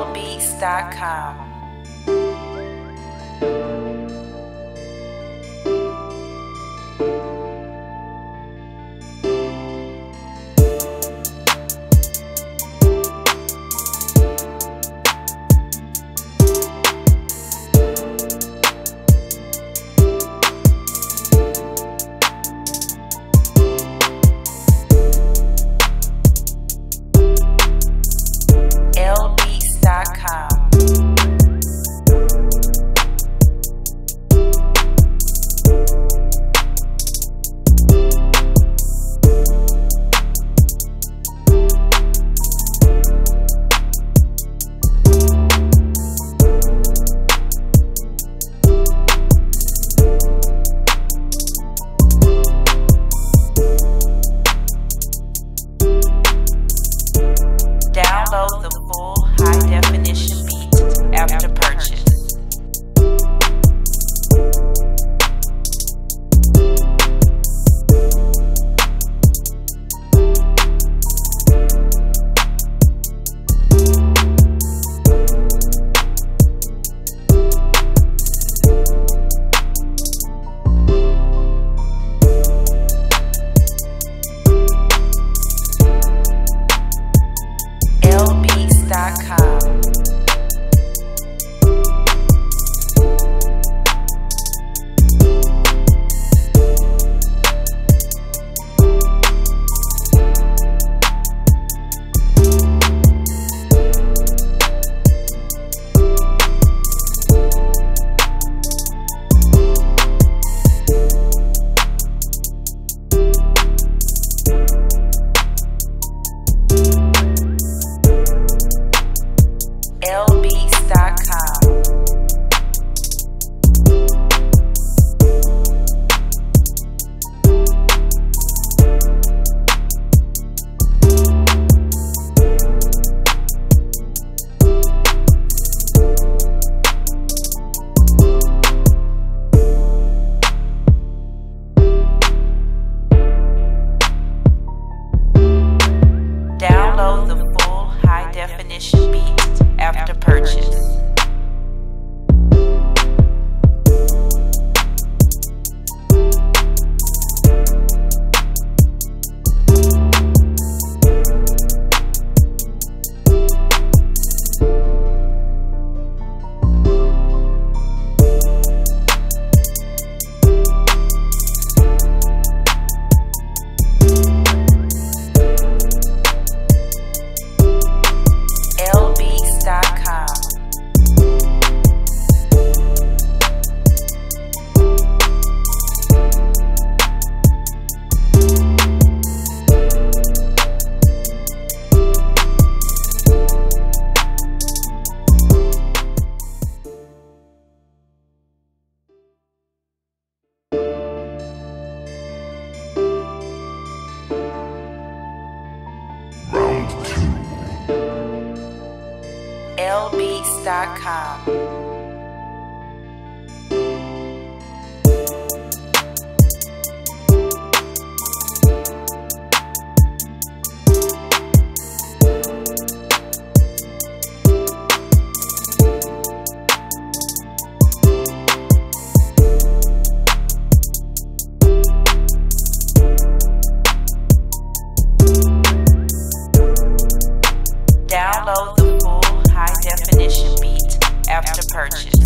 lbeats.com. lbeats.com. purchase.